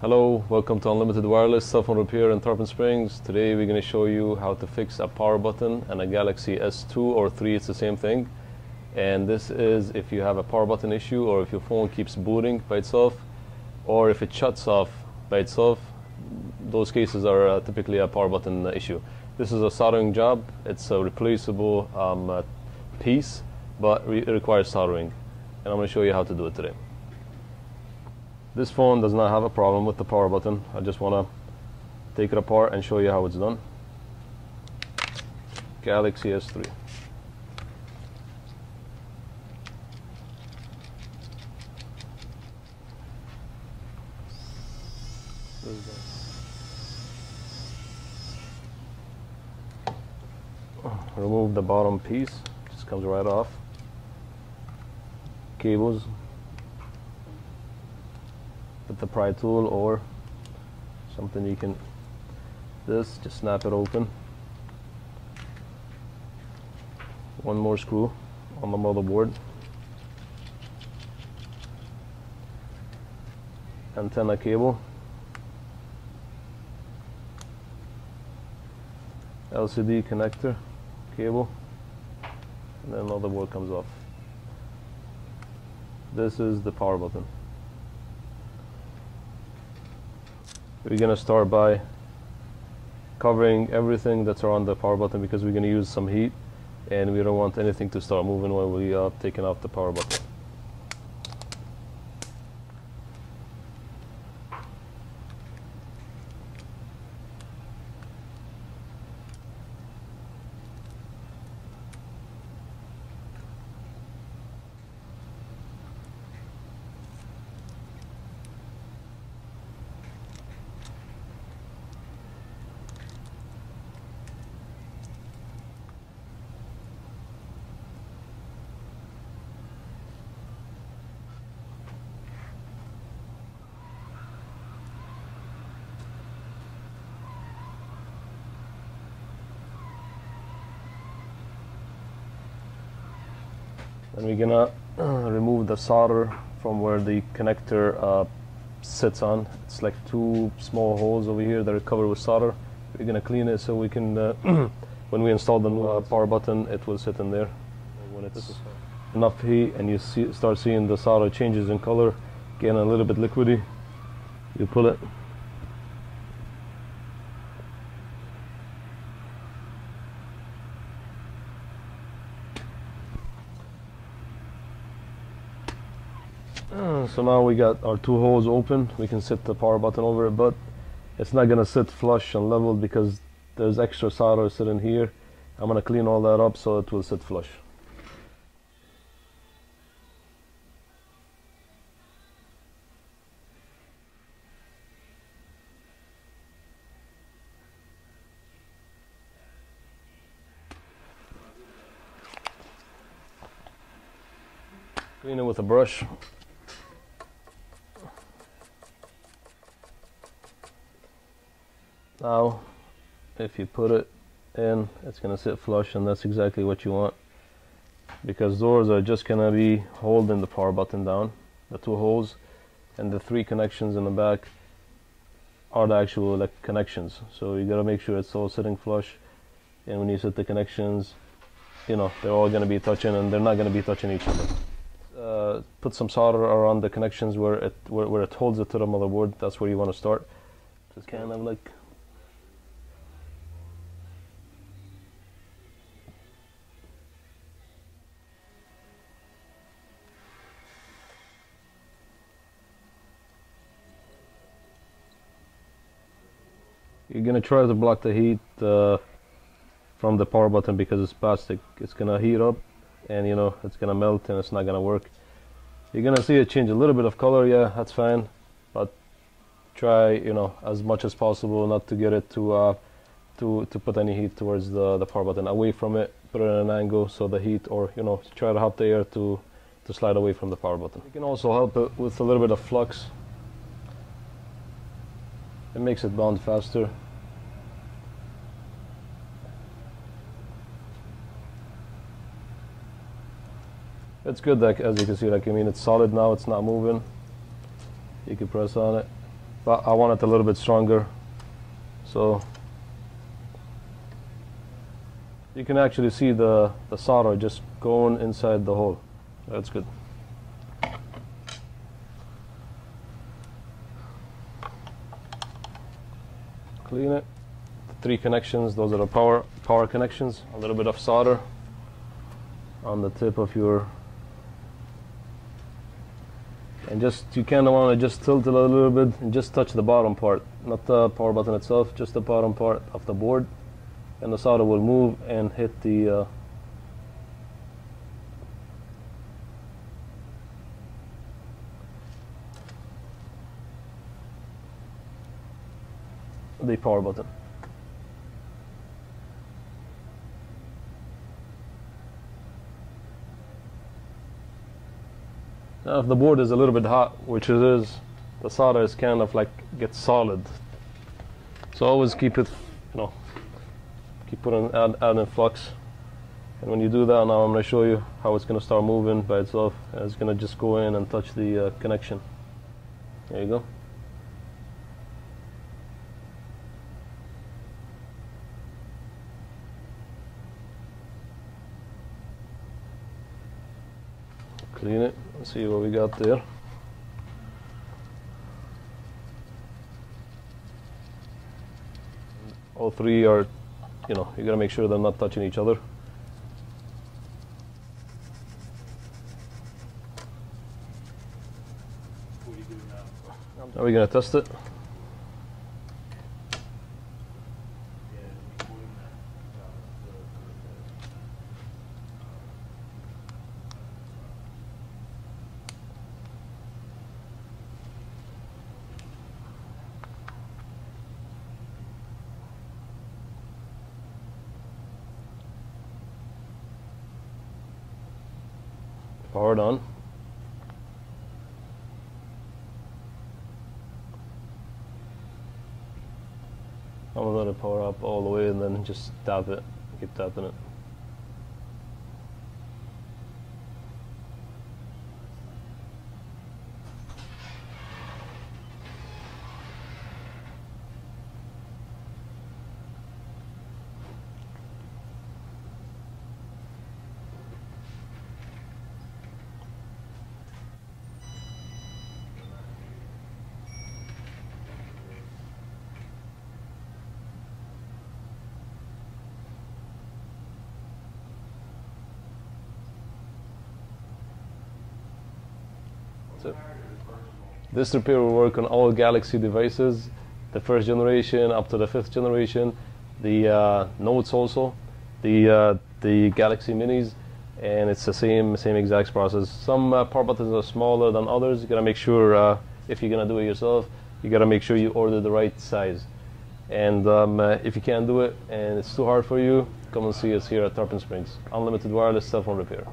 Hello, welcome to Unlimited Wireless Cell Phone Repair in Tarpon Springs. Today we're going to show you how to fix a power button and a Galaxy S2 or 3, it's the same thing. And this is if you have a power button issue or if your phone keeps booting by itself or if it shuts off by itself. Those cases are uh, typically a power button issue. This is a soldering job. It's a replaceable um, uh, piece, but re- it requires soldering. And I'm going to show you how to do it today. This phone does not have a problem with the power button. I just want to take it apart and show you how it's done. Galaxy S3. Remove the bottom piece, just comes right off. Cables the pry tool or something you can this just snap it open. One more screw on the motherboard. Antenna cable. LCD connector cable. And then the motherboard comes off. This is the power button we're going to start by covering everything that's around the power button because we're going to use some heat and we don't want anything to start moving when we are taking off the power button. And we're gonna uh, remove the solder from where the connector uh, sits on. It's like two small holes over here that are covered with solder. We're gonna clean it so we can, uh, when we install the uh, power button, it will sit in there. When it's enough heat and you see, start seeing the solder changes in color, getting a little bit liquidy, you pull it. Uh, so now we got our two holes open. We can set the power button over it but it's not gonna sit flush and level because there's extra solder sitting here. I'm gonna clean all that up so it will sit flush. Clean it with a brush Now, if you put it in, it's going to sit flush and that's exactly what you want. Because those are just going to be holding the power button down, the two holes, and the three connections in the back are the actual like connections. So you got to make sure it's all sitting flush. And when you set the connections, you know, they're all going to be touching and they're not going to be touching each other. Uh, put some solder around the connections where it where, where it holds it to the motherboard. That's where you want to start. Just kind of like you're gonna try to block the heat uh, from the power button because it's plastic. It's gonna heat up and you know it's gonna melt and it's not gonna work. You're gonna see it change a little bit of color yeah that's fine. But try you know as much as possible not to get it to uh, to to put any heat towards the the power button away from it put it at an angle so the heat or you know try to help the air to to slide away from the power button. You can also help it with a little bit of flux it makes it bound faster it's good that as you can see like I mean it's solid now it's not moving you can press on it but I want it a little bit stronger. So you can actually see the, the solder just going inside the hole. That's good. Clean it. The three connections, those are the power power connections. A little bit of solder on the tip of your and just you kind of want to just tilt it a little bit and just touch the bottom part not the power button itself just the bottom part of the board and the solder will move and hit the uh, the power button Now if the board is a little bit hot, which it is, the solder is kind of like gets solid. So always keep it, you know, keep putting add, add in flux. And when you do that, now I'm going to show you how it's going to start moving by itself. It's going to just go in and touch the uh, connection. There you go. Clean it. Let's see what we got there. All three are, you know, you gotta make sure they're not touching each other. Are we gonna test it? Powered on. I'm gonna let it power up all the way and then just tap it, keep tapping it. So this repair will work on all Galaxy devices, the first generation up to the fifth generation, the uh, Notes also, the uh, the Galaxy Minis, and it's the same same exact process. Some uh, power buttons are smaller than others. You gotta make sure uh, if you're gonna do it yourself, you gotta make sure you order the right size. And um, uh, if you can't do it and it's too hard for you, come and see us here at Tarpon Springs. Unlimited wireless cell phone repair.